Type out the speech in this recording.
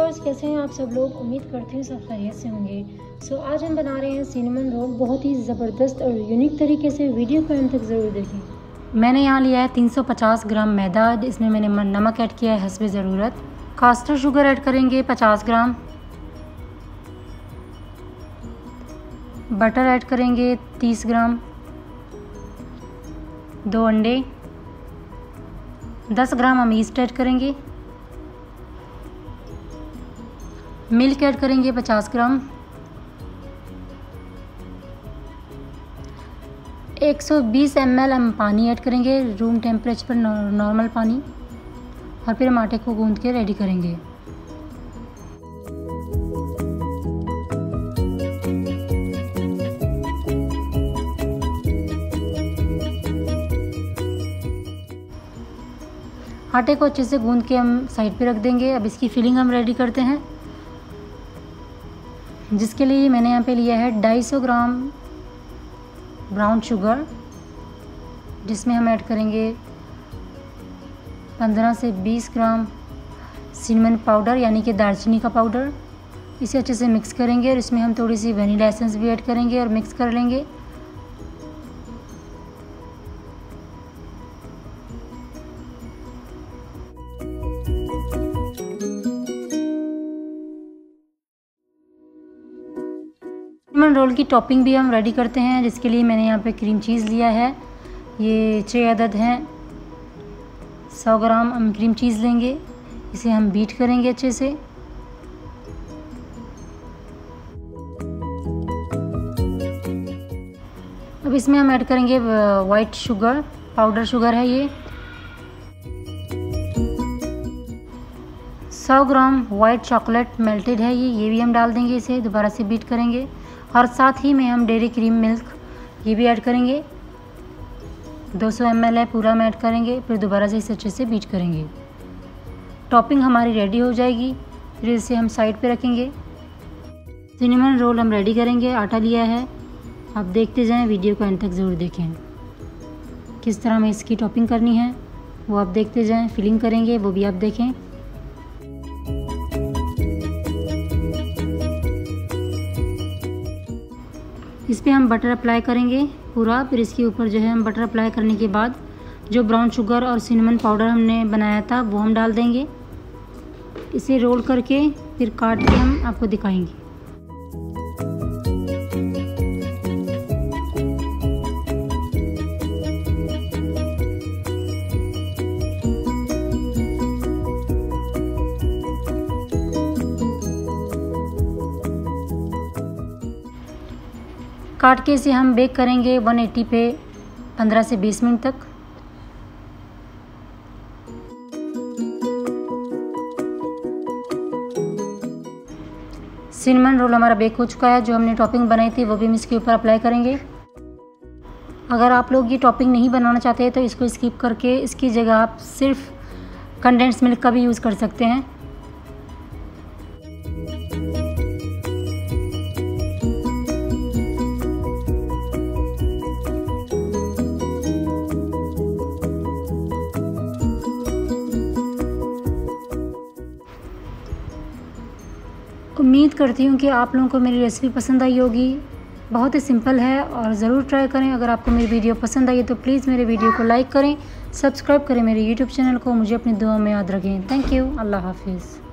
Viewers कैसे हैं आप सब लोग? उम्मीद करती हूँ सब खैरियत से होंगे। सो so, आज हम बना रहे हैं सिनेमन रोल बहुत ही ज़बरदस्त और यूनिक तरीके से वीडियो को अंत तक ज़रूर देखें। मैंने यहाँ लिया है 350 ग्राम मैदा इसमें मैंने नमक ऐड किया है हसब ज़रूरत। कास्टर शुगर ऐड करेंगे 50 ग्राम। बटर ऐड करेंगे 30 ग्राम। दो अंडे। 10 ग्राम हम ईस्ट ऐड करेंगे। मिल्क ऐड करेंगे 50 ग्राम। 120 ml हम पानी ऐड करेंगे, रूम टेम्परेचर पर नॉर्मल पानी। और फिर हम आटे को गूंद के रेडी करेंगे। आटे को अच्छे से गूंद के हम साइड पे रख देंगे। अब इसकी फिलिंग हम रेडी करते हैं। जिसके लिए मैंने यहाँ पे लिया है 250 ग्राम ब्राउन शुगर, जिसमें हम ऐड करेंगे 15 से 20 ग्राम सिनेमन पाउडर, यानी कि दालचीनी का पाउडर। इसे अच्छे से मिक्स करेंगे और इसमें हम थोड़ी सी वनीला एसेंस भी ऐड करेंगे और मिक्स कर लेंगे। लेमन रोल की टॉपिंग भी हम रेडी करते हैं, जिसके लिए मैंने यहाँ पे क्रीम चीज़ लिया है। ये छः अदद हैं। सौ ग्राम हम क्रीम चीज़ लेंगे। इसे हम बीट करेंगे अच्छे से। अब इसमें हम ऐड करेंगे वाइट शुगर पाउडर शुगर है ये। सौ ग्राम वाइट चॉकलेट मेल्टेड है ये। ये भी हम डाल देंगे इसे। दोबारा से बीट करेंगे। और साथ ही में हम डेरी क्रीम मिल्क ये भी ऐड करेंगे। 200 सौ एम है, पूरा हम ऐड करेंगे, फिर दोबारा से इसे अच्छे से बीट करेंगे। टॉपिंग हमारी रेडी हो जाएगी, फिर इसे हम साइड पे रखेंगे। सिनेमन रोल हम रेडी करेंगे, आटा लिया है। आप देखते जाएँ, वीडियो को एंड तक ज़रूर देखें। किस तरह हमें इसकी टॉपिंग करनी है, वो आप देखते जाएँ, फिलिंग करेंगे, वो भी आप देखें। इस पर हम बटर अप्लाई करेंगे पूरा, फिर इसके ऊपर जो है हम बटर अप्लाई करने के बाद जो ब्राउन शुगर और सिनेमन पाउडर हमने बनाया था, वो हम डाल देंगे। इसे रोल करके फिर काट के हम आपको दिखाएँगे। काट के इसे हम बेक करेंगे 180 पे 15 से 20 मिनट तक। सिनेमन रोल हमारा बेक हो चुका है, जो हमने टॉपिंग बनाई थी, वो भी हम इसके ऊपर अप्लाई करेंगे। अगर आप लोग ये टॉपिंग नहीं बनाना चाहते तो इसको स्किप करके इसकी जगह आप सिर्फ़ कंडेंस मिल्क का भी यूज़ कर सकते हैं। उम्मीद करती हूँ कि आप लोगों को मेरी रेसिपी पसंद आई होगी। बहुत ही सिंपल है और ज़रूर ट्राई करें। अगर आपको मेरी वीडियो पसंद आई तो प्लीज़ मेरे वीडियो को लाइक करें। सब्सक्राइब करें मेरे यूट्यूब चैनल को। मुझे अपनी दुआ में याद रखें। थैंक यू अल्लाह हाफिज़।